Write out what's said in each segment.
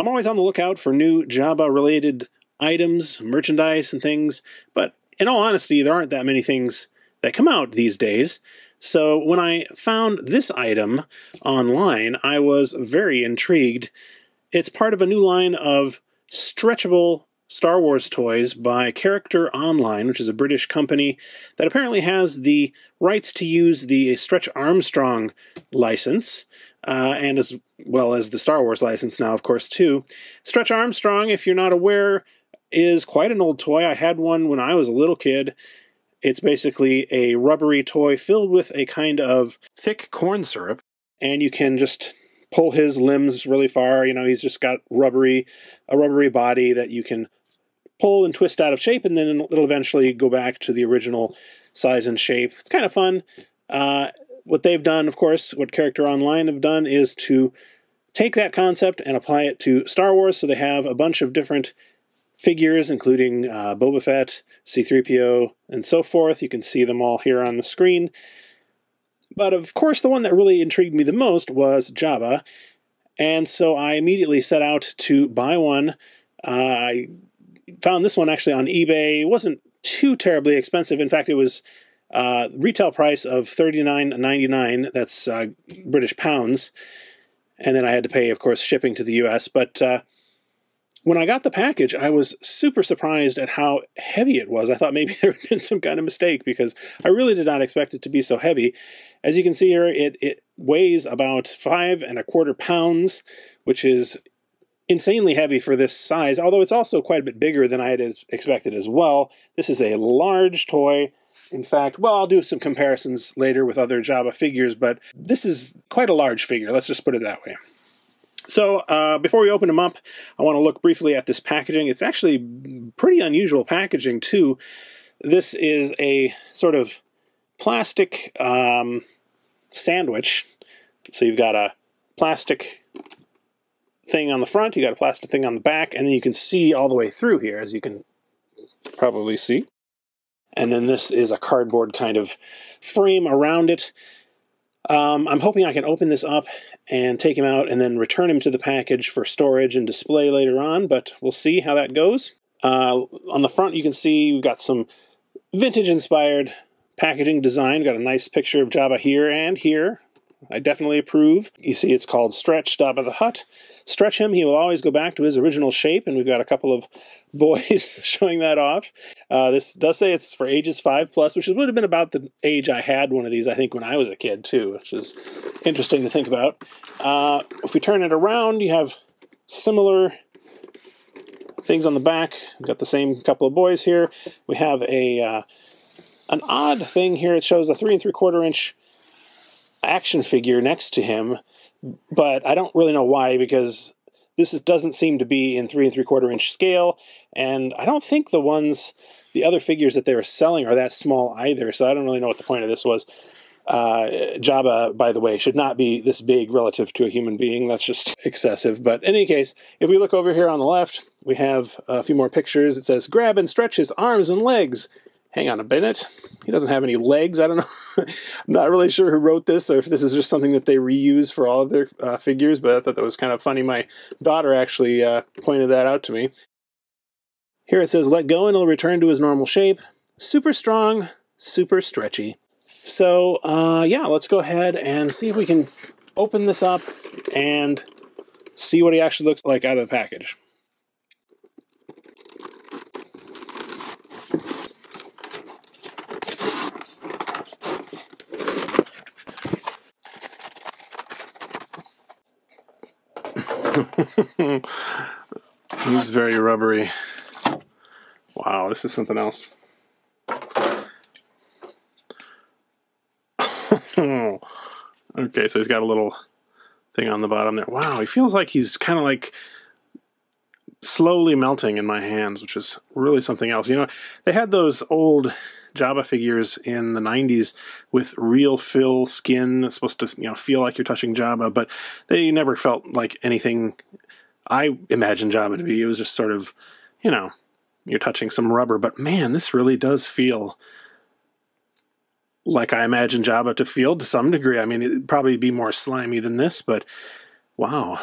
I'm always on the lookout for new Jabba related items, merchandise, and things, but in all honesty, there aren't that many things that come out these days. So when I found this item online, I was very intrigued. It's part of a new line of stretchable Star Wars toys by Character Options, which is a British company that apparently has the rights to use the Stretch Armstrong license, uh, and as well as the Star Wars license now, of course, too. Stretch Armstrong, if you're not aware, is quite an old toy. I had one when I was a little kid. It's basically a rubbery toy filled with a kind of thick corn syrup, and you can just pull his limbs really far. You know, he's just got rubbery, a rubbery body that you can pull and twist out of shape, and then it'll eventually go back to the original size and shape. It's kind of fun. Uh, what they've done, of course, what Character Options have done is to take that concept and apply it to Star Wars. So they have a bunch of different figures, including uh, Boba Fett, C3PO, and so forth. You can see them all here on the screen. But of course, the one that really intrigued me the most was Jabba. And so I immediately set out to buy one. Uh, I found this one actually on eBay. It wasn't too terribly expensive. In fact, it was uh, retail price of thirty nine ninety nine. That's uh, British pounds, and then I had to pay, of course, shipping to the U.S. But uh, when I got the package, I was super surprised at how heavy it was. I thought maybe there had been some kind of mistake because I really did not expect it to be so heavy. As you can see here, it it weighs about five and a quarter pounds, which is insanely heavy for this size, although it's also quite a bit bigger than I had expected as well. This is a large toy. In fact, well, I'll do some comparisons later with other Jabba figures, but this is quite a large figure. Let's just put it that way. So, uh, before we open them up, I want to look briefly at this packaging. It's actually pretty unusual packaging, too. This is a sort of plastic um, sandwich. So, you've got a plastic thing on the front, you got a plastic thing on the back, and then you can see all the way through here, as you can probably see. And then this is a cardboard kind of frame around it. Um, I'm hoping I can open this up and take him out and then return him to the package for storage and display later on, but we'll see how that goes. Uh, on the front, you can see we've got some vintage inspired packaging design. Got a nice picture of Jabba here and here. I definitely approve. You see, it's called Stretch Jabba the Hutt. Stretch him, he will always go back to his original shape, and we've got a couple of boys showing that off. Uh, this does say it's for ages five plus, which would have been about the age I had one of these, I think, when I was a kid, too, which is interesting to think about. Uh, if we turn it around, you have similar things on the back. We've got the same couple of boys here. We have a uh, an odd thing here. It shows a three and three quarter inch action figure next to him, but I don't really know why because this is, doesn't seem to be in three and three quarter inch scale, and I don't think the ones, the other figures that they were selling are that small either. So I don't really know what the point of this was. Uh, Jabba, by the way, should not be this big relative to a human being. That's just excessive. But in any case, if we look over here on the left, we have a few more pictures. It says, grab and stretch his arms and legs hang on a minute. He doesn't have any legs. I don't know. I'm not really sure who wrote this or if this is just something that they reuse for all of their uh, figures, but I thought that was kind of funny. My daughter actually uh, pointed that out to me. Here it says, let go and it'll return to his normal shape. Super strong, super stretchy. So, uh, yeah, let's go ahead and see if we can open this up and see what he actually looks like out of the package. He's very rubbery. Wow, this is something else. okay, so he's got a little thing on the bottom there. Wow, he feels like he's kind of like slowly melting in my hands, which is really something else. You know, they had those old Jabba figures in the 90s with real fill skin supposed to you know feel like you're touching Jabba, but they never felt like anything I imagine Jabba to be. It was just sort of, you know, you're touching some rubber, but man, this really does feel like I imagine Jabba to feel to some degree. I mean, it'd probably be more slimy than this, but wow.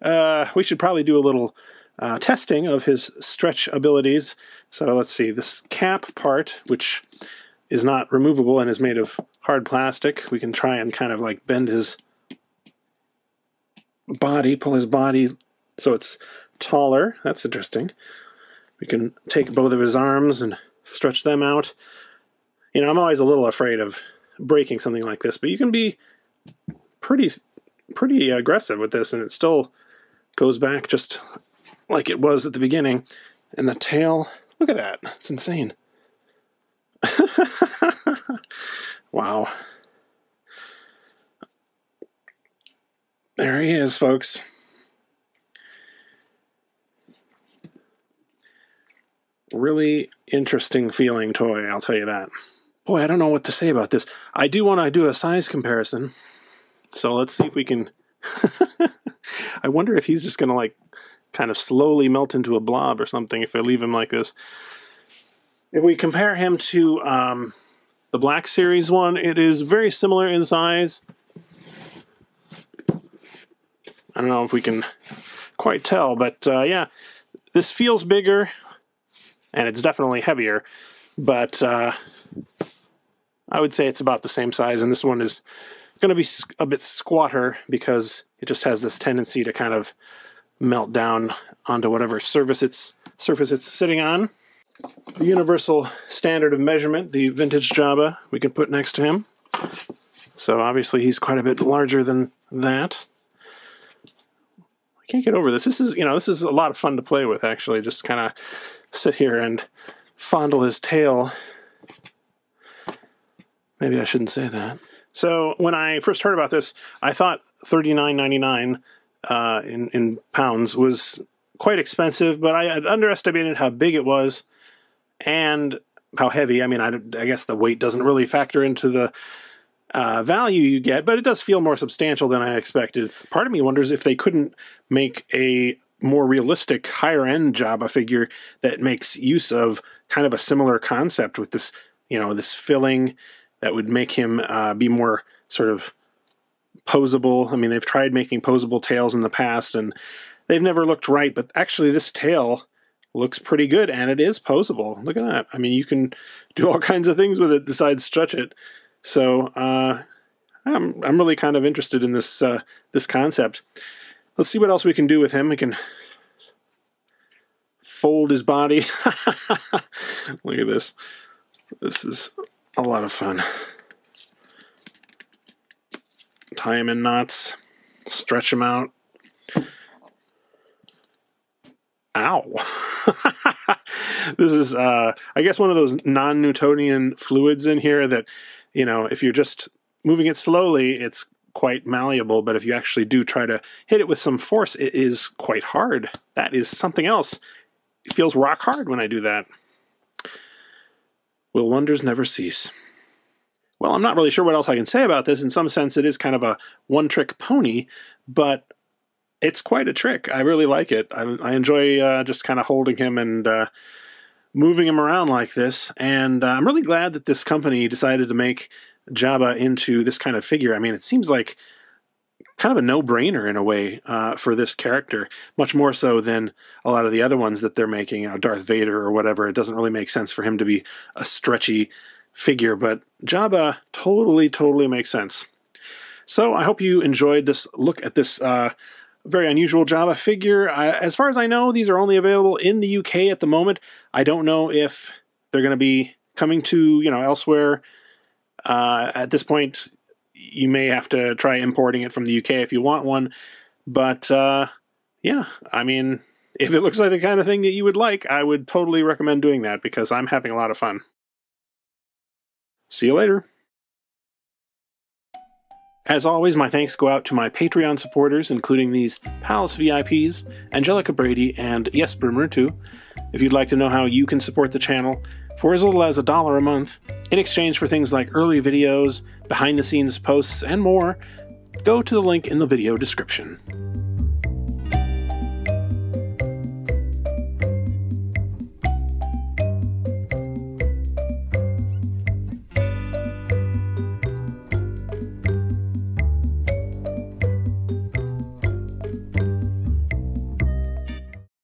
uh, we should probably do a little uh, testing of his stretch abilities. So let's see, this cap part, which is not removable and is made of hard plastic, we can try and kind of like bend his body, pull his body so it's taller. That's interesting. We can take both of his arms and stretch them out. You know, I'm always a little afraid of breaking something like this, but you can be pretty pretty aggressive with this and it still goes back just like it was at the beginning. And the tail, look at that. It's insane. wow. There he is, folks. Really interesting feeling toy, I'll tell you that. Boy, I don't know what to say about this. I do want to do a size comparison. So let's see if we can. I wonder if he's just going to like kind of slowly melt into a blob or something if I leave him like this. If we compare him to um, the Black Series one, it is very similar in size. I don't know if we can quite tell, but uh, yeah, this feels bigger, and it's definitely heavier, but uh, I would say it's about the same size, and this one is going to be a bit squatter because it just has this tendency to kind of melt down onto whatever surface it's surface it's sitting on. The universal standard of measurement, the vintage Jabba, we can put next to him. So obviously he's quite a bit larger than that. I can't get over this. This is, you know, this is a lot of fun to play with actually. Just kind of sit here and fondle his tail. Maybe I shouldn't say that. So when I first heard about this, I thought thirty nine ninety nine uh, in in pounds was quite expensive, but I had underestimated how big it was and how heavy. I mean, I, I guess the weight doesn't really factor into the uh, value you get, but it does feel more substantial than I expected. Part of me wonders if they couldn't make a more realistic, higher end Jabba figure that makes use of kind of a similar concept with this, you know, this filling that would make him uh, be more sort of posable. I mean, they've tried making posable tails in the past and they've never looked right, but actually, this tail looks pretty good and it is posable. Look at that. I mean, you can do all kinds of things with it besides stretch it. So, uh, I'm I'm really kind of interested in this uh, this concept. Let's see what else we can do with him. We can fold his body. Look at this. This is a lot of fun. Tie him in knots, stretch him out. Ow. this is, uh, I guess, one of those non Newtonian fluids in here that, you know, if you're just moving it slowly, it's quite malleable, but if you actually do try to hit it with some force, it is quite hard. That is something else. It feels rock hard when I do that. Will wonders never cease? Well, I'm not really sure what else I can say about this. In some sense, it is kind of a one trick pony, but it's quite a trick. I really like it. I, I enjoy uh, just kind of holding him and uh, moving him around like this. And uh, I'm really glad that this company decided to make Jabba into this kind of figure. I mean, it seems like kind of a no-brainer in a way uh, for this character, much more so than a lot of the other ones that they're making. You know, Darth Vader or whatever. It doesn't really make sense for him to be a stretchy figure, but Jabba totally, totally makes sense. So I hope you enjoyed this look at this uh, very unusual Jabba figure. I, as far as I know, these are only available in the UK at the moment. I don't know if they're going to be coming to you know elsewhere. Uh, at this point, you may have to try importing it from the UK if you want one. But uh, yeah, I mean, if it looks like the kind of thing that you would like, I would totally recommend doing that because I'm having a lot of fun. See you later. As always, my thanks go out to my Patreon supporters, including these Palace VIPs, Angelica Brady, and Jesper Murtu. If you'd like to know how you can support the channel, for as little as a dollar a month, in exchange for things like early videos, behind the scenes posts, and more, go to the link in the video description.